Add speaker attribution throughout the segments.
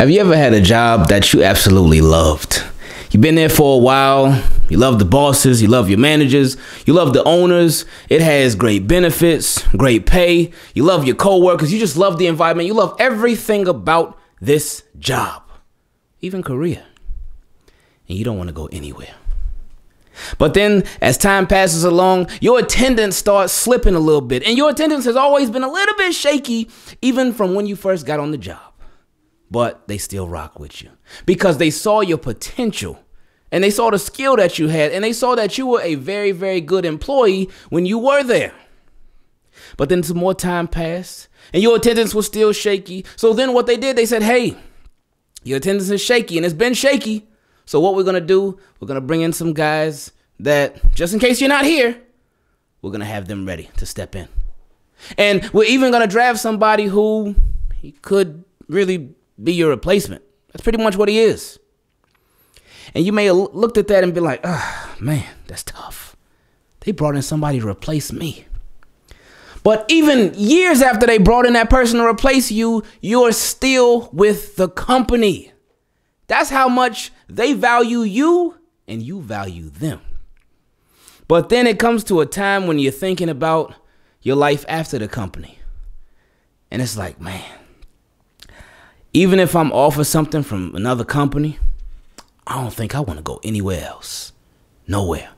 Speaker 1: Have you ever had a job that you absolutely loved? You've been there for a while. You love the bosses. You love your managers. You love the owners. It has great benefits, great pay. You love your coworkers. You just love the environment. You love everything about this job, even career. And you don't want to go anywhere. But then, as time passes along, your attendance starts slipping a little bit. And your attendance has always been a little bit shaky, even from when you first got on the job but they still rock with you because they saw your potential and they saw the skill that you had and they saw that you were a very, very good employee when you were there. But then some more time passed and your attendance was still shaky. So then what they did, they said, hey, your attendance is shaky and it's been shaky. So what we're going to do, we're going to bring in some guys that, just in case you're not here, we're going to have them ready to step in. And we're even going to draft somebody who he could really be your replacement. That's pretty much what he is. And you may have looked at that and be like, ah, oh, man, that's tough. They brought in somebody to replace me. But even years after they brought in that person to replace you, you're still with the company. That's how much they value you and you value them. But then it comes to a time when you're thinking about your life after the company. And it's like, man, even if I'm offered something from another company, I don't think I want to go anywhere else. Nowhere.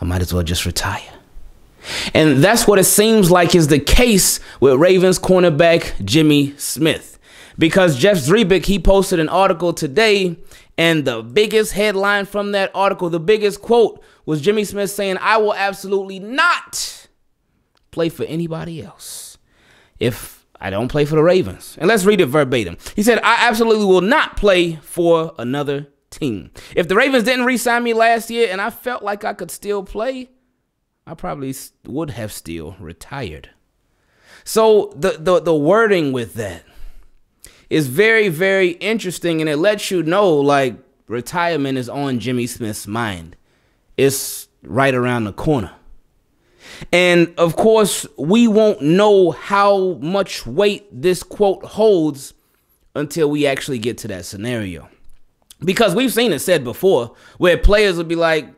Speaker 1: I might as well just retire. And that's what it seems like is the case with Ravens cornerback Jimmy Smith. Because Jeff Zrebiec, he posted an article today, and the biggest headline from that article, the biggest quote, was Jimmy Smith saying, I will absolutely not play for anybody else. If I don't play for the Ravens. And let's read it verbatim. He said, I absolutely will not play for another team. If the Ravens didn't re sign me last year and I felt like I could still play, I probably would have still retired. So the, the, the wording with that is very, very interesting and it lets you know like retirement is on Jimmy Smith's mind. It's right around the corner. And of course, we won't know how much weight this quote holds until we actually get to that scenario. Because we've seen it said before where players will be like,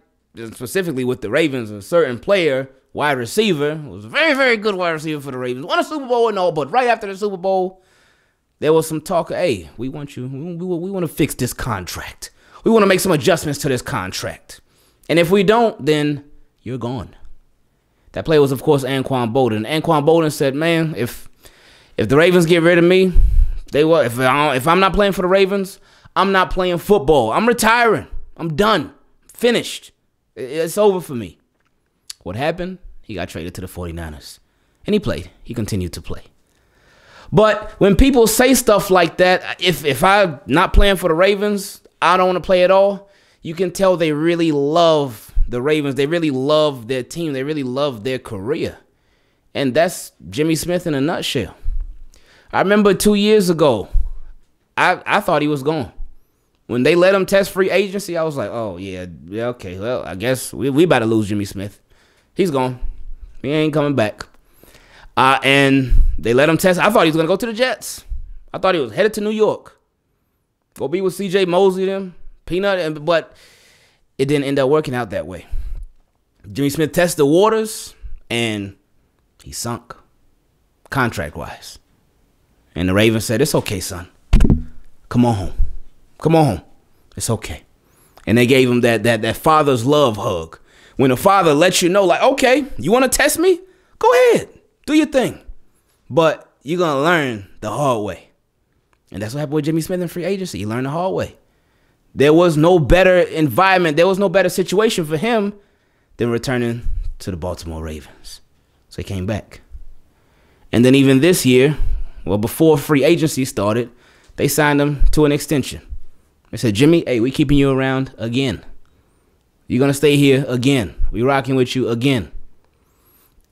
Speaker 1: specifically with the Ravens, a certain player, wide receiver, was a very, very good wide receiver for the Ravens, won a Super Bowl and all, but right after the Super Bowl, there was some talk of, hey, we want you, we, we, we want to fix this contract. We want to make some adjustments to this contract. And if we don't, then you're gone. That player was, of course, Anquan Boldin. Anquan Boldin said, "Man, if if the Ravens get rid of me, they will. If I, if I'm not playing for the Ravens, I'm not playing football. I'm retiring. I'm done. Finished. It's over for me." What happened? He got traded to the 49ers. And he played. He continued to play. But when people say stuff like that, if if I'm not playing for the Ravens, I don't want to play at all, you can tell they really love the Ravens, they really love their team. They really love their career. And that's Jimmy Smith in a nutshell. I remember two years ago, I, I thought he was gone. When they let him test free agency, I was like, oh, yeah, yeah, okay. Well, I guess we, we about to lose Jimmy Smith. He's gone. He ain't coming back. Uh, and they let him test. I thought he was going to go to the Jets. I thought he was headed to New York. Go be with CJ Mosley, them, Peanut. And, but it didn't end up working out that way. Jimmy Smith tested the waters and he sunk contract wise. And the Ravens said, It's okay, son. Come on home. Come on home. It's okay. And they gave him that that that father's love hug. When a father lets you know, like, okay, you want to test me? Go ahead. Do your thing. But you're gonna learn the hard way. And that's what happened with Jimmy Smith in free agency. He learned the hard way. There was no better environment, there was no better situation for him than returning to the Baltimore Ravens. So he came back. And then even this year, well, before free agency started, they signed him to an extension. They said, Jimmy, hey, we keeping you around again. You're gonna stay here again. We rocking with you again.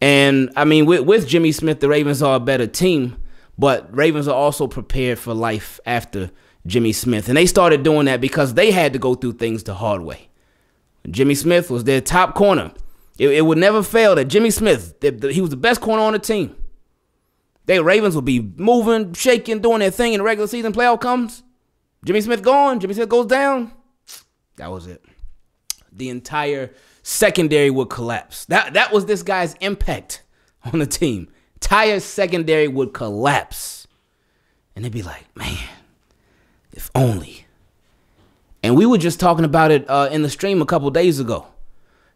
Speaker 1: And I mean, with, with Jimmy Smith, the Ravens are a better team, but Ravens are also prepared for life after Jimmy Smith. And they started doing that because they had to go through things the hard way. Jimmy Smith was their top corner. It, it would never fail that Jimmy Smith, he was the best corner on the team. They Ravens would be moving, shaking, doing their thing in the regular season playoff comes. Jimmy Smith gone. Jimmy Smith goes down. That was it. The entire secondary would collapse. That that was this guy's impact on the team. Entire secondary would collapse. And they'd be like, man, if only. And we were just talking about it uh, in the stream a couple days ago.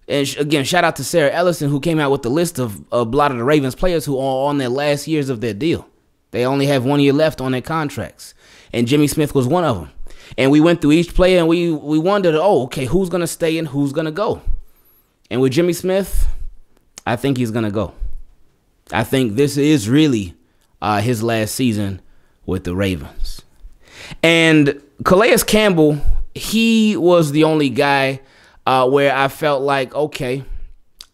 Speaker 1: And sh- again, shout out to Sarah Ellison who came out with the list of, a lot of the Ravens players who are on their last years of their deal. They only have one year left on their contracts, and Jimmy Smith was one of them. And we went through each player and we we wondered, oh, okay, who's gonna stay and who's gonna go? And with Jimmy Smith, I think he's gonna go. I think this is really uh, his last season with the Ravens. And Calais Campbell, he was the only guy uh, where I felt like, okay,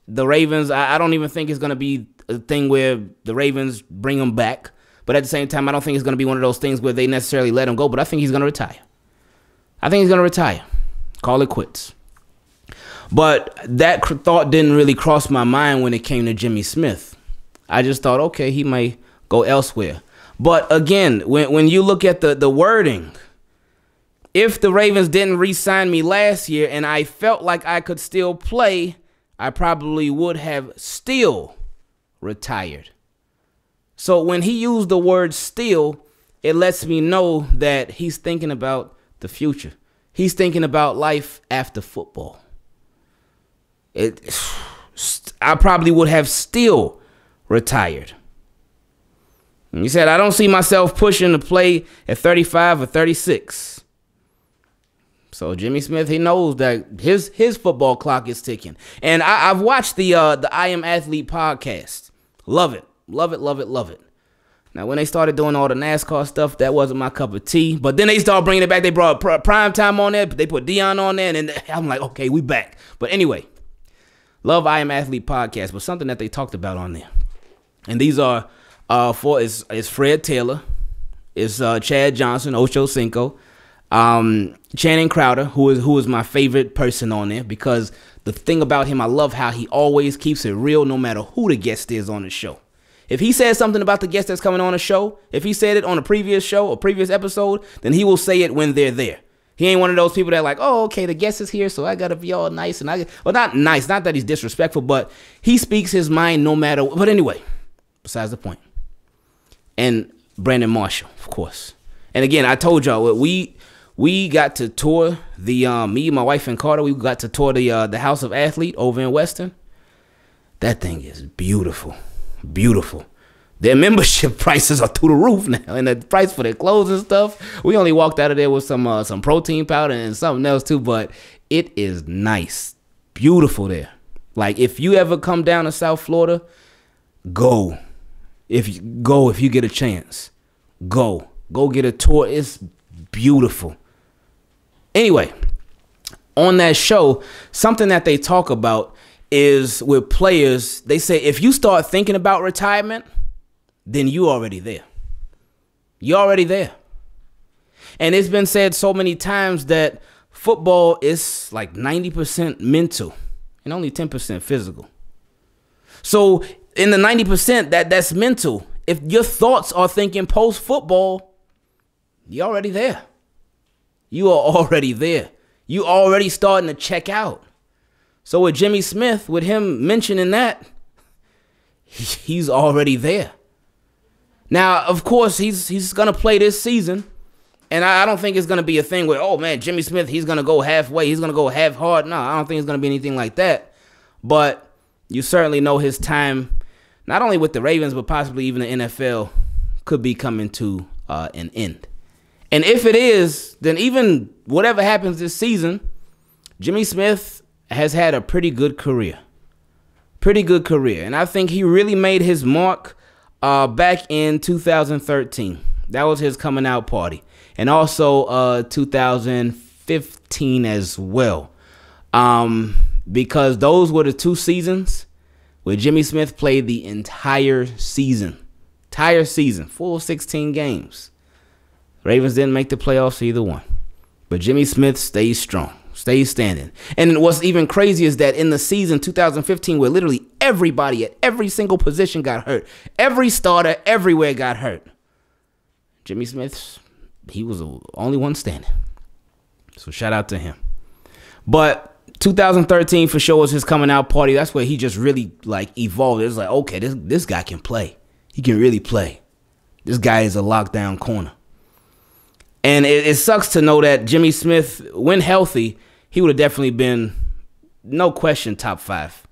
Speaker 1: the Ravens, I, I don't even think it's going to be a thing where the Ravens bring him back. But at the same time, I don't think it's going to be one of those things where they necessarily let him go. But I think he's going to retire. I think he's going to retire. Call it quits. But that thought didn't really cross my mind when it came to Jimmy Smith. I just thought, okay, he might go elsewhere. But again, when, when you look at the, the wording, if the Ravens didn't re sign me last year and I felt like I could still play, I probably would have still retired. So when he used the word still, it lets me know that he's thinking about the future. He's thinking about life after football. It I probably would have still retired. He said, I don't see myself pushing to play at 35 or 36. So Jimmy Smith, he knows that his his football clock is ticking. And I, have watched the uh, the I Am Athlete podcast. Love it, love it, love it, love it. Now when they started doing all the NASCAR stuff, that wasn't my cup of tea. But then they started bringing it back. They brought prime time on there. But they put Deion on there, and I'm like, okay, we back. But anyway, love I Am Athlete podcast. But something that they talked about on there, and these are uh, for is is Fred Taylor, is uh, Chad Johnson, Ocho Cinco, um, Channing Crowder, who is who is my favorite person on there because the thing about him, I love how he always keeps it real, no matter who the guest is on the show. If he says something about the guest that's coming on the show, if he said it on a previous show or previous episode, then he will say it when they're there. He ain't one of those people that like, oh, okay, the guest is here, so I gotta be all nice and I, well, not nice, not that he's disrespectful, but he speaks his mind no matter. But anyway, besides the point and Brandon Marshall, of course. And again, I told y'all we we got to tour the um, me, my wife, and Carter. We got to tour the uh, the House of Athlete over in Weston. That thing is beautiful, beautiful. Their membership prices are through the roof now, and the price for their clothes and stuff. We only walked out of there with some uh, some protein powder and something else too, but it is nice, beautiful there. Like if you ever come down to South Florida, go if you go if you get a chance. Go. Go get a tour. It's beautiful. Anyway, on that show, something that they talk about is with players, they say if you start thinking about retirement, then you already there. You're already there. And it's been said so many times that football is like 90% mental and only 10% physical. So in the 90% that that's mental. If your thoughts are thinking post football, you're already there. You are already there. You already starting to check out. So with Jimmy Smith, with him mentioning that, he's already there. Now, of course, he's he's gonna play this season, and I, I don't think it's gonna be a thing where, oh man, Jimmy Smith, he's gonna go halfway, he's gonna go half hard. No, I don't think it's gonna be anything like that. But you certainly know his time not only with the Ravens, but possibly even the NFL, could be coming to uh, an end. And if it is, then even whatever happens this season, Jimmy Smith has had a pretty good career. Pretty good career. And I think he really made his mark uh, back in 2013. That was his coming out party. And also uh, 2015 as well. Um, because those were the two seasons where Jimmy Smith played the entire season. Entire season, full 16 games. Ravens didn't make the playoffs either one. But Jimmy Smith stays strong, stays standing. And what's even crazy is that in the season 2015, where literally everybody at every single position got hurt, every starter everywhere got hurt, Jimmy Smith he was the only one standing. So shout out to him. But 2013 for sure was his coming out party. That's where he just really like evolved. It's like, okay, this this guy can play. He can really play. This guy is a lockdown corner. And it, it sucks to know that Jimmy Smith, when healthy, he would have definitely been, no question, top five.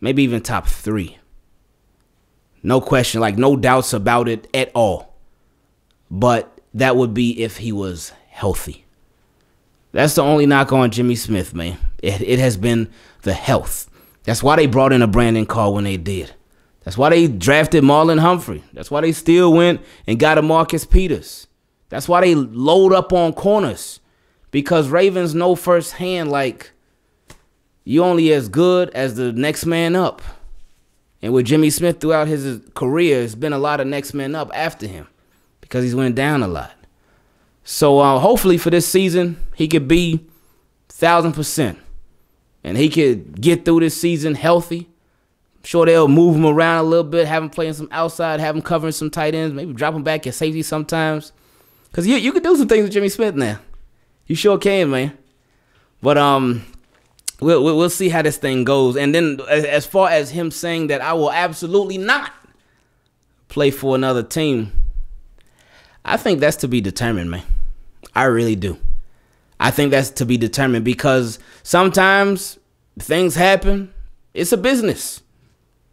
Speaker 1: Maybe even top three. No question, like no doubts about it at all. But that would be if he was healthy. That's the only knock on Jimmy Smith, man. It, it has been the health. That's why they brought in a Brandon Carr when they did. That's why they drafted Marlon Humphrey. That's why they still went and got a Marcus Peters. That's why they load up on corners. Because Ravens know firsthand, like, you only as good as the next man up. And with Jimmy Smith throughout his career, it's been a lot of next man up after him because he's went down a lot. So uh, hopefully for this season, he could be thousand percent, and he could get through this season healthy. I'm sure they'll move him around a little bit, have him playing some outside, have him covering some tight ends, maybe drop him back at safety sometimes. Cause you you could do some things with Jimmy Smith now. You sure can, man. But um, we'll we'll see how this thing goes. And then as far as him saying that I will absolutely not play for another team, I think that's to be determined, man. I really do. I think that's to be determined because sometimes things happen. It's a business.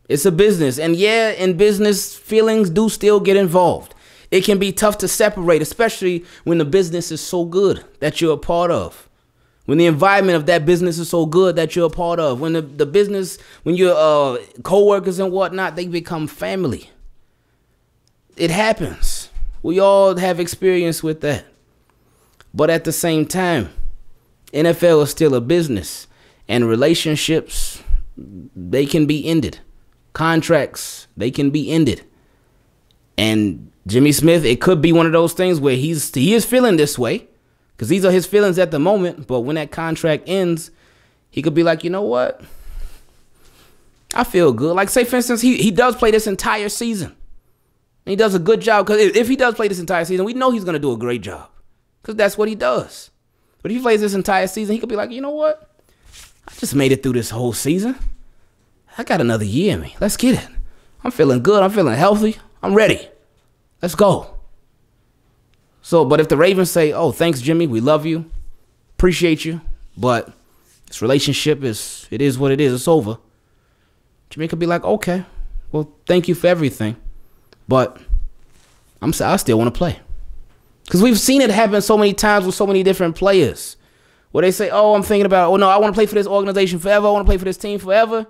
Speaker 1: It's a business. And yeah, in business, feelings do still get involved. It can be tough to separate, especially when the business is so good that you're a part of. When the environment of that business is so good that you're a part of. When the, the business, when your uh, co-workers and whatnot, they become family. It happens. We all have experience with that. But at the same time, NFL is still a business and relationships they can be ended. Contracts, they can be ended. And Jimmy Smith, it could be one of those things where he's he is feeling this way because these are his feelings at the moment. But when that contract ends, he could be like, you know what? I feel good. Like say for instance, he he does play this entire season. And he does a good job because if, he does play this entire season, we know he's gonna do a great job because that's what he does. But if he plays this entire season, he could be like, you know what? I just made it through this whole season. I got another year in me. Let's get it. I'm feeling good. I'm feeling healthy. I'm ready. Let's go. So, but if the Ravens say, "Oh, thanks, Jimmy. We love you, appreciate you," but this relationship is it is what it is. It's over. Jimmy could be like, "Okay, well, thank you for everything, but I'm I still want to play." Because we've seen it happen so many times with so many different players. Where they say, oh, I'm thinking about, oh, no, I want to play for this organization forever. I want to play for this team forever.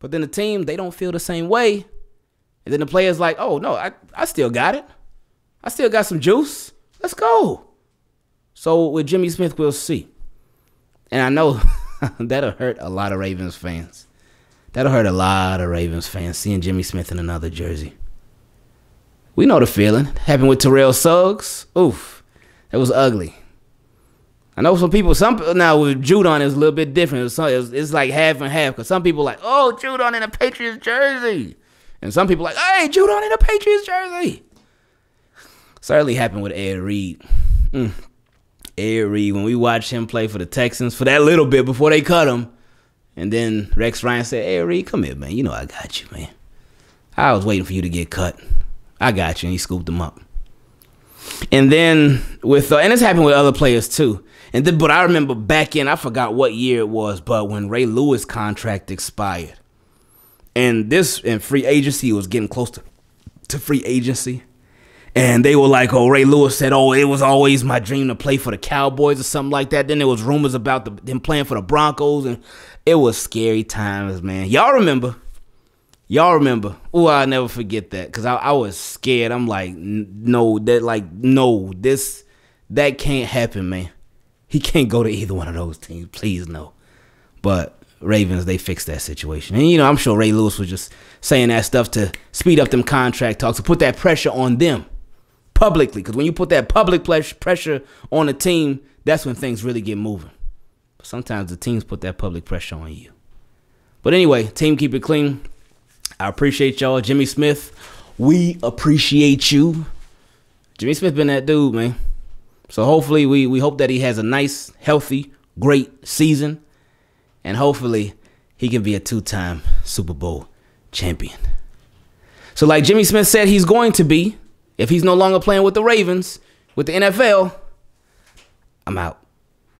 Speaker 1: But then the team, they don't feel the same way. And then the player's like, oh, no, I, I still got it. I still got some juice. Let's go. So with Jimmy Smith, we'll see. And I know that'll hurt a lot of Ravens fans. That'll hurt a lot of Ravens fans seeing Jimmy Smith in another jersey. We know the feeling. Happened with Terrell Suggs. Oof, it was ugly. I know some people. Some now with Judon is a little bit different. It's, like half and half. Cause some people like, oh, Judon in a Patriots jersey, and some people like, hey, Judon in a Patriots jersey. Certainly happened with Ed Reed. Mm. Ed Reed, when we watched him play for the Texans for that little bit before they cut him, and then Rex Ryan said, "Hey Reed, come here, man. You know I got you, man. I was waiting for you to get cut." I got you. And he scooped him up. And then with uh, and this happened with other players too. And then but I remember back in I forgot what year it was, but when Ray Lewis contract expired. And this and free agency was getting close to, to free agency. And they were like, oh, Ray Lewis said, oh, it was always my dream to play for the Cowboys or something like that. Then there was rumors about the, them playing for the Broncos, and it was scary times, man. Y'all remember Y'all remember? Oh, I'll never forget that because I, I was scared. I'm like, no, that like no, this that can't happen, man. He can't go to either one of those teams. Please no. But Ravens, they fixed that situation. And you know, I'm sure Ray Lewis was just saying that stuff to speed up them contract talks, to put that pressure on them publicly. Because when you put that public pressure on a team, that's when things really get moving. Sometimes the teams put that public pressure on you. But anyway, team keep it clean. I appreciate y'all. Jimmy Smith, we appreciate you. Jimmy Smith been that dude, man. So hopefully we we hope that he has a nice, healthy, great season, and hopefully he can be a two-time Super Bowl champion. So like Jimmy Smith said he's going to be if he's no longer playing with the Ravens with the NFL, I'm out.